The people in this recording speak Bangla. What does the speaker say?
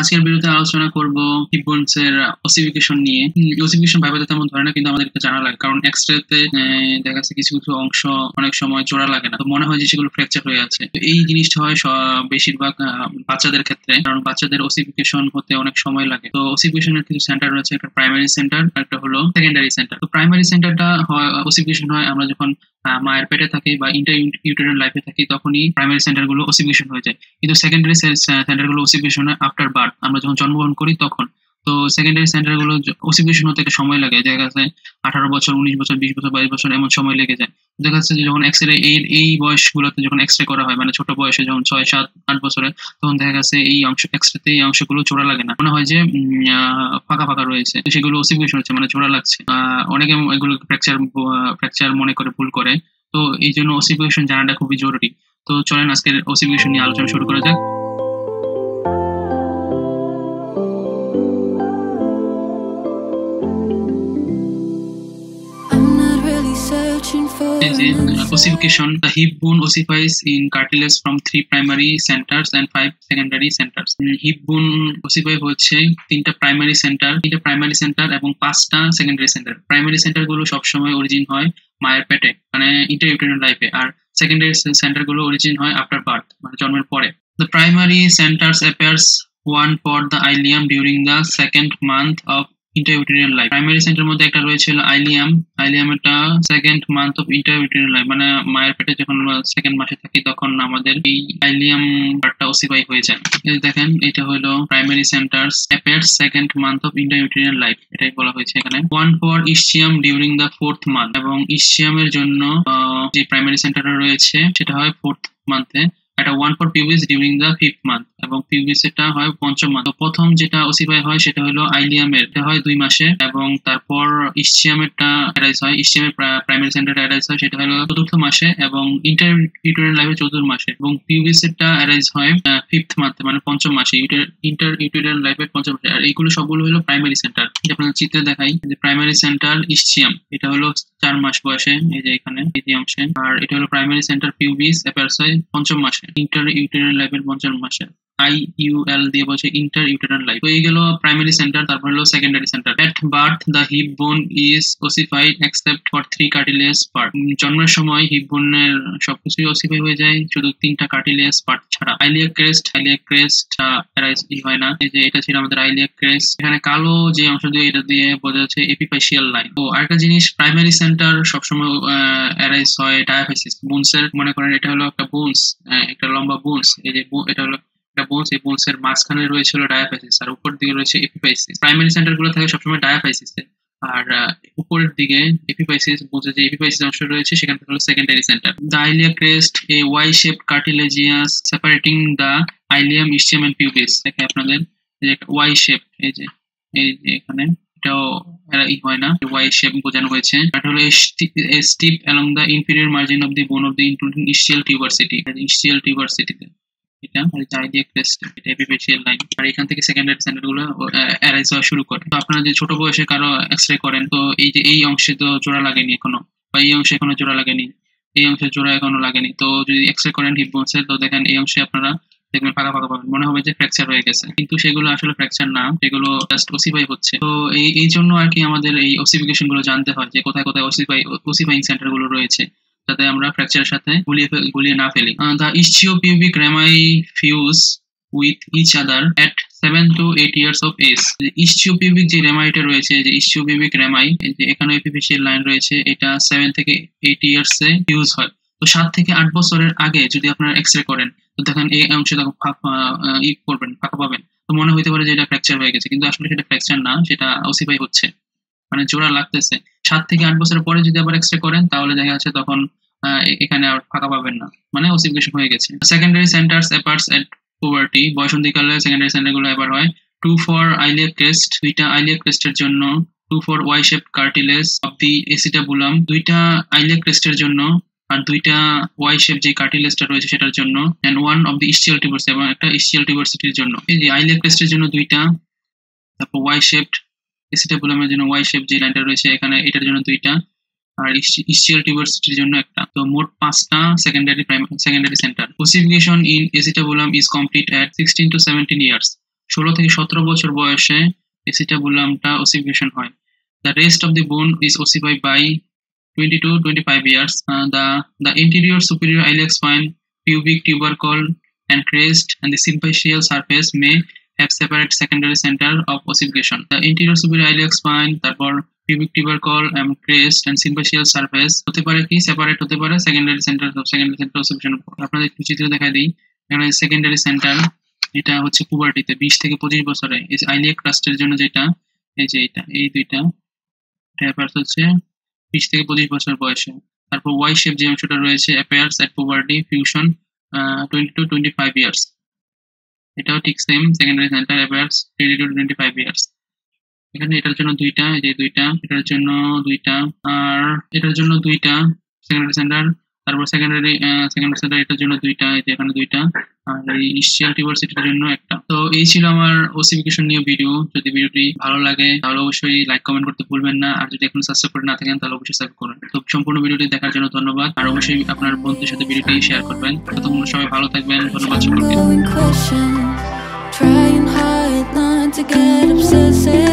আজকের ভিডিওতে আলোচনা করব হিপবোনস এর ওসিফিকেশন নিয়ে। ওসিফিকেশন ভাইভাতে তেমন ধরে না, কিন্তু আমাদের জানা লাগে। কারণ এক্সরেতে দেখা যাচ্ছে কিছু কিছু অংশ অনেক সময় জোড়া লাগে না। তো মনে হয় যে সেগুলো ফ্র্যাকচার হয়ে আছে। এই জিনিসটা হয় বেশিরভাগ বাচ্চাদের ক্ষেত্রে। কারণ বাচ্চাদের ওসিফিকেশন হতে অনেক সময় লাগে। তো ওসিফিকেশনের কিছু সেন্টার রয়েছে। একটা প্রাইমারি সেন্টার একটা হলো সেকেন্ডারি সেন্টার তো প্রাইমারি সেন্টারটা হয় ওসিফিকেশন হয় আমরা যখন মায়ের পেটে থাকে বা ইন্টার ইউটেরিয়াল লাইফে থাকি, তখনই প্রাইমারি সেন্টারগুলো অসিবিশন হয়ে যায়। কিন্তু সেকেন্ডারি সেন্টারগুলো অসিবিশন হয় আফটার বার্থ আমরা যখন জন্মগ্রহণ করি তখন। তো সেকেন্ডারি সেন্টারগুলো অসিবিশন হতে সময় লাগে, দেখা যায় আঠারো বছর, উনিশ বছর, বিশ বছর, বাইশ বছর, এমন সময় লেগে যায়। দেখা যাচ্ছে যে যখন এক্স রে এই এই বয়সগুলোতে যখন এক্স রে করা হয় মানে ছোট বয়সে যখন ছয়, সাত, আট বছরে, তখন দেখা গেছে এই অংশ এক্স রেতে এই অংশগুলো চোরা লাগে না। মনে হয় যে ফাঁকা ফাঁকা রয়েছে। সেগুলো ওসিফিকেশন হচ্ছে মানে চোরা লাগছে। অনেকে এগুলো ফ্র্যাকচার ফ্র্যাকচার মনে করে ভুল করে। তো এই জন্য ওসিফিকেশন জানাটা খুবই জরুরি। তো চলেন আজকের ওসিফিকেশন নিয়ে আলোচনা শুরু করা যাক। যে an ossification the hip bone ossifies in cartilage from three primary centers and five secondary centers hip bone ossify হচ্ছে তিনটা প্রাইমারি সেন্টার তিনটা প্রাইমারি সেন্টার এবং পাঁচটা সেকেন্ডারি সেন্টার প্রাইমারি সেন্টারগুলো সবসময় অরিজিন হয় মায়ের পেটে মানে ইন্টারইউটেরিয়াল লাইফে আর সেকেন্ডারি সেন্টারগুলো অরিজিন হয় আফটার বার্থ মানে জন্মের পরে The primary centers appears one for the ileum during the second month of intrauterine life primary center মধ্যে একটা রয়েছে হলো ilium. আইলিয়ামটা second month of intrauterine life মানে মায়ের পেটে যখন সেকেন্ড মাসে থাকি, তখন আমাদের এই আইলিয়াম পার্টটা ওসিফাই হয়ে যায়। এই দেখেন, এটা হলো primary centers appears second month of intrauterine life এটাই বলা হয়েছে এখানে। One for ischium during the fourth month এবং ইসিয়ামের জন্য যে প্রাইমারি সেন্টারটা রয়েছে, সেটা হয় ফোর্থ মান্থে একটা one for pubis during the fifth month এবং পিউবিস এটা হয় পঞ্চম মান্থ প্রথম যেটা ওসিফাই হয় সেটা হলো আইলিয়ামের, এটা হয় দুই মাসে, এবং তারপর ইসচিয়ামেরটা অ্যারাইজ হয় ইসচিয়ামের প্রাইমারি সেন্টার অ্যারাইজ হয়, সেটা হলো চতুর্থ মাসে, এবং ইন্টার ইউটেরিয়াল লাইফে চতুর্থ মাসে, এবং পিউবিস এরটা অ্যারাইজ হয় ফিফথ মান্থে মানে পঞ্চম মাসে ইন্টার ইউটেরিয়াল লাইফের পঞ্চম মাসে। আর এইগুলো সবগুলো হলো প্রাইমারি সেন্টার আপনার চিত্রে দেখাই যে প্রাইমারি সেন্টার ইসচিয়াম এটা হলো চার মাস বয়সে, এই যে এখানে এই অংশে আর এটা হলো প্রাইমারি সেন্টার পিউবিস অ্যাপিয়ার্স হয় পঞ্চম মাসে। ইন্টার ইউটেরিয়াল লাইফের পঞ্চম মাসে ইউএল দিয়ে বলছে ইন্টার ইউটেরাল লাইফ তো এই গেল প্রাইমারি সেন্টার তারপর হলো secondary center at birth the hip bone is ossified except for three cartilaginous part জন্মের সময় হিপ বোনের সবকিছুই ওসিফাই হয়ে যায়, শুধু তিনটা কার্টিলেজ পার্ট ছাড়া। Iliac crest iliac crest arise হয় না। এই যে এটা ছিল আমাদের আইলিয়া ক্রেস্ট এখানে কালো যে অংশ দিয়ে এটা দিয়ে বোঝা যাচ্ছে এপিফাইশিয়াল লাইন তো আরেকটা জিনিস প্রাইমারি সেন্টার সবসময় এরাইজ হয় ডায়াফাইসিস বোনসের মনে করেন এটা হলো একটা বোনস একটা লম্বা বোনস এই যে এটা হলো একটা বোনস এই বোনস এর মাঝখানে রয়েছে হলো ডায়াফাইসিস আর উপর দিকে রয়েছে এপিফাইসিস প্রাইমারি সেন্টারগুলো থাকে সবসময় ডায়াফাইসিস আর উপরের দিকে এপিফাইসিস বোঝে যে এপিফাইসিস অংশ রয়েছে, সেখান থেকে হলো secondary center the iliac crest a Y shape cartilaginous separating the ilium ischium and pubis দেখে আপনাদের ওয়াই শেপ এই যে এই যে এখানে, এটাও ই হয় না ওয়াই শেপ বোঝানো হয়েছে। আর হলো steep along the inferior margin of the bone of the including ischial tuberosity ischial টিউবারসিটিতে এটা লাইন আর এখান থেকে সেকেন্ডারি সেন্টারগুলো অ্যারাইজ হওয়া শুরু করে। তো আপনারা যে ছোট বয়সে কারও এক্সরে করেন, তো এই যে, এই অংশে তো জোড়া লাগেনি এখনও, বা এই অংশে এখনও জোড়া লাগেনি, এই অংশে জোড়া এখনও লাগেনি। তো যদি এক্সরে করেন হিপ তো দেখেন এই অংশে আপনারা দেখবেন ফাঁকা ফাঁকা পাবেন। মনে হবে যে ফ্র্যাকচার হয়ে গেছে। কিন্তু সেগুলো আসলে ফ্র্যাকচার না, সেগুলো জাস্ট ওসিফাই হচ্ছে। তো এই এই জন্য আর কি আমাদের এই ওসিফিকেশনগুলো জানতে হয় যে কোথায় কোথায় ওসিফাই ওসিফাইং সেন্টারগুলো রয়েছে। যাতে আমরা ফ্র্যাকচারের সাথে গুলিয়ে গুলিয়ে না ফেলি। The ischiopubic rami fuse with each other at seven to eight years of age ischiopubic যে রেমাইটা রয়েছে, যে ইসচিওপিউবিক রেমাই যে এখানে এপিফিশিয়াল লাইন রয়েছে, এটা সেভেন থেকে এইট ইয়ার্স এ ইউজ হয়। তো সাত থেকে আট বছরের আগে যদি আপনারা এক্স রে করেন, তো দেখেন এই অংশে ই করবেন, ফাঁকা পাবেন। তো মনে হইতে পারে যে এটা ফ্র্যাকচার হয়ে গেছে, কিন্তু আসলে সেটা ফ্র্যাকচার না, সেটা ওসিফাই হচ্ছে। মানে জোড়া লাগতেছে। সাত থেকে আট বছর পরে যদি আবার এক্স রে করেন, তাহলে দেখা যাচ্ছে তখন এখানে আর ফাঁকা পাবেন না। মানে ওসিফিকেশন হয়ে গেছে। Secondary centers appears at puberty বয়সন্ধিকালে secondary সেন্টারগুলো এবার হয়। টু ফর আইলিয়া ক্রেস্ট দুইটা আইলিয়া ক্রেস্টের জন্য। Two for Y shape cartilage of the acetabulum দুইটা আইলিয়া ক্রেস্টের জন্য আর দুইটা ওয়াই শেপ যে কার্টিলেসটা রয়েছে সেটার জন্য and one of the ischial tubers এবং একটা ইস্টিয়াল টিউবারসিটির জন্য। এই যে আইলিয়া ক্রেস্টের জন্য দুইটা, তারপর ওয়াই শেপড এসিটাবুলামের জন্য ওয়াই শেপ যে লাইনটা রয়েছে, এখানে এটার জন্য দুইটা আর ইস্টিয়াল টিউবারসিটির জন্য একটা। তো মোট পাঁচটা secondary secondary centre ossification in acetabulum is complete at sixteen to seventeen years ষোলো থেকে সতেরো বছর বয়সে এসিটাবুলামটা ওসিফিকেশন হয়। The rest of the bone is ossify by twenty to twenty five years the the anterior superior iliac spine pubic tubercle and crest and the symphyseal surface may have separate secondary center of ossification. The interior superior iliac spine তারপর pubic tubercle and crest and symphyseal surface হতে পারে কি? সেপারেট হতে পারে secondary center of secondary center ossification আপনাদের একটু চিত্র দেখা দিই। এখানে সেকেন্ডারি সেন্টার এটা হচ্ছে পুবার্টিতে বিশ থেকে পঁচিশ বছরে। এই আইলিয়াক ক্রাস্টের জন্য যেটা, এই যে এটা, এই দুইটা। ট্যাপার্স হচ্ছে বিশ থেকে পঁচিশ বছর বয়সে। তারপর ওয়াই শেপ যে অংশটা রয়েছে appears at puberty fusion twenty to twenty five years এটাও ঠিক same secondary center appears twenty to twenty five years এখানে এটার জন্য দুইটা, এই যে দুইটা, এটার জন্য দুইটা, আর এটার জন্য দুইটা সেকেন্ডারি সেন্টার তারপর সেকেন্ডারি সেকেন্ডারি সেন্টার এটার জন্য দুইটা, এই যে এখানে দুইটা, আর এই ইস্টিয়াল টিউবারসিটির জন্য একটা। তো এই ছিল আমার ওসিফিকেশন নিয়ে ভিডিও যদি ভিডিওটি ভালো লাগে, তাহলে অবশ্যই লাইক কমেন্ট করতে ভুলবেন না। আর যদি এখন সাবস্ক্রাইব করে না থাকেন, তাহলে অবশ্যই সাবস্ক্রাইব করুন। তো সম্পূর্ণ ভিডিওটি দেখার জন্য ধন্যবাদ। আর অবশ্যই আপনার বন্ধুদের সাথে ভিডিওটি শেয়ার করবেন। ততক্ষণ সবাই ভালো থাকবেন। ধন্যবাদ সকলকে। Trying hard not to get obsessive.